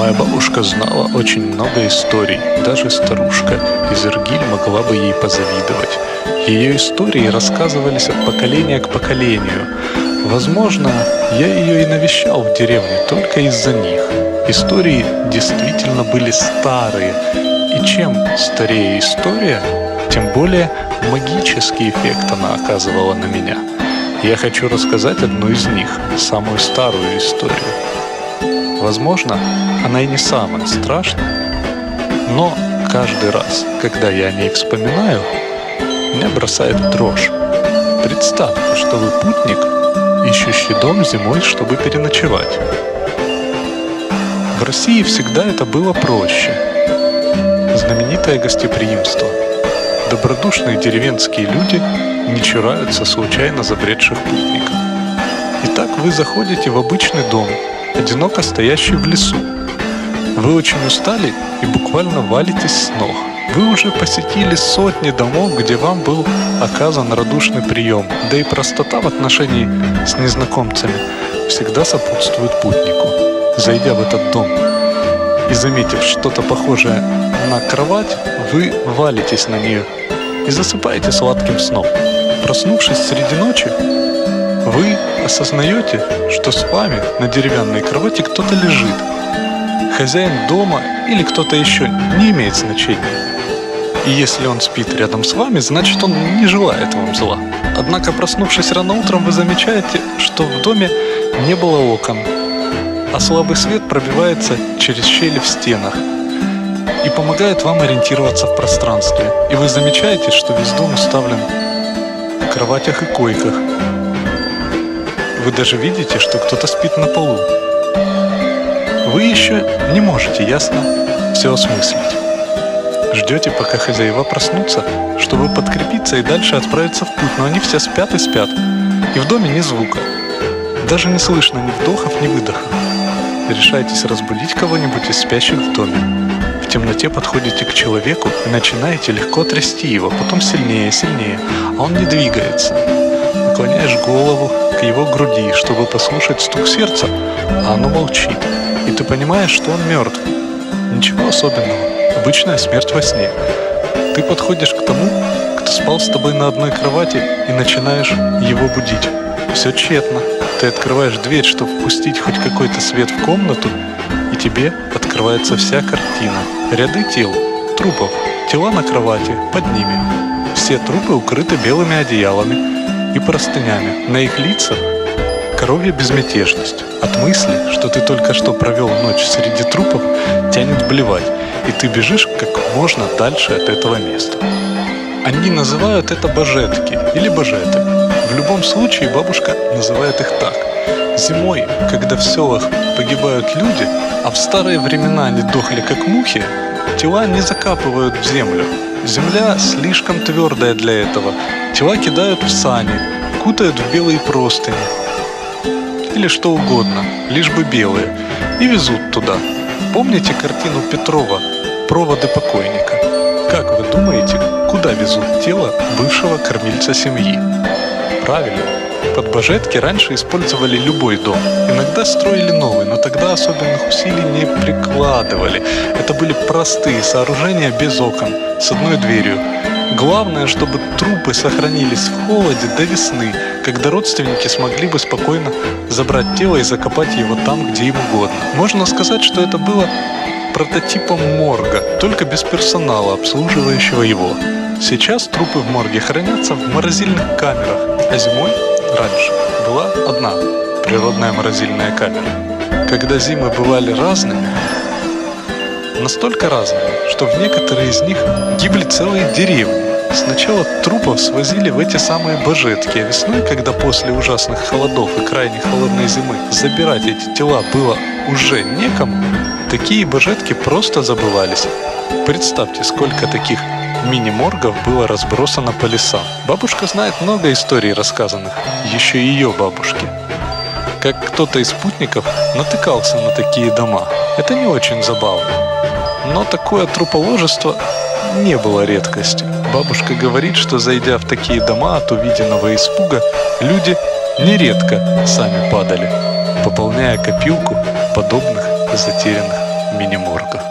Моя бабушка знала очень много историй. Даже старушка из Иргиль могла бы ей позавидовать. Ее истории рассказывались от поколения к поколению. Возможно, я ее и навещал в деревне только из-за них. Истории действительно были старые. И чем старее история, тем более магический эффект она оказывала на меня. Я хочу рассказать одну из них, самую старую историю. Возможно, она и не самая страшная, но каждый раз, когда я о ней вспоминаю, меня бросает дрожь. Представьте, что вы путник, ищущий дом зимой, чтобы переночевать. В России всегда это было проще. Знаменитое гостеприимство. Добродушные деревенские люди не чураются случайно забредших путников. Итак, вы заходите в обычный дом, одиноко стоящий в лесу. Вы очень устали и буквально валитесь с ног. Вы уже посетили сотни домов, где вам был оказан радушный прием, да и простота в отношении с незнакомцами всегда сопутствует путнику. Зайдя в этот дом и заметив что-то похожее на кровать, вы валитесь на нее и засыпаете сладким сном. Проснувшись среди ночи, вы осознаете, что с вами на деревянной кровати кто-то лежит. Хозяин дома или кто-то еще не имеет значения. И если он спит рядом с вами, значит он не желает вам зла. Однако, проснувшись рано утром, вы замечаете, что в доме не было окон, а слабый свет пробивается через щели в стенах и помогает вам ориентироваться в пространстве. И вы замечаете, что весь дом уставлен на кроватях и койках. Вы даже видите, что кто-то спит на полу. Вы еще не можете ясно все осмыслить. Ждете, пока хозяева проснутся, чтобы подкрепиться и дальше отправиться в путь, но они все спят и спят. И в доме ни звука. Даже не слышно ни вдохов, ни выдохов. Решаетесь разбудить кого-нибудь из спящих в доме. В темноте подходите к человеку и начинаете легко трясти его, потом сильнее, сильнее, а он не двигается. Наклоняешь голову к его груди, чтобы послушать стук сердца, а оно молчит. И ты понимаешь, что он мертв. Ничего особенного. Обычная смерть во сне. Ты подходишь к тому, кто спал с тобой на одной кровати и начинаешь его будить. Все тщетно. Ты открываешь дверь, чтобы впустить хоть какой-то свет в комнату, и тебе открывается вся картина. Ряды тел, трупов, тела на кровати, под ними. Все трупы укрыты белыми одеялами и простынями. На их лицах коровья безмятежность. От мысли, что ты только что провел ночь среди трупов, тянет блевать, и ты бежишь как можно дальше от этого места. Они называют это божетки или божеты. В любом случае бабушка называет их так. Зимой, когда в селах погибают люди, а в старые времена они дохли как мухи, тела не закапывают в землю. Земля слишком твердая для этого. Тела кидают в сани, кутают в белые простыни, или что угодно, лишь бы белые, и везут туда. Помните картину Петрова «Проводы покойника»? Как вы думаете, куда везут тело бывшего кормильца семьи? Правильно, под божетки раньше использовали любой дом. Иногда строили новый, но тогда особенных усилий не прикладывали. Это были простые сооружения без окон, с одной дверью. Главное, чтобы трупы сохранились в холоде до весны, когда родственники смогли бы спокойно забрать тело и закопать его там, где им угодно. Можно сказать, что это было прототипом морга, только без персонала, обслуживающего его. Сейчас трупы в морге хранятся в морозильных камерах, а зимой, раньше, была одна природная морозильная камера. Когда зимы бывали разными, настолько разными, что в некоторые из них гибли целые деревни. Сначала трупов свозили в эти самые божетки, а весной, когда после ужасных холодов и крайне холодной зимы забирать эти тела было уже некому, такие божетки просто забывались. Представьте, сколько таких мини-моргов было разбросано по лесам. Бабушка знает много историй, рассказанных еще ее бабушке. Как кто-то из спутников натыкался на такие дома. Это не очень забавно. Но такое труположество не было редкостью. Бабушка говорит, что зайдя в такие дома от увиденного испуга, люди нередко сами падали, пополняя копилку подобных затерянных мини-морга.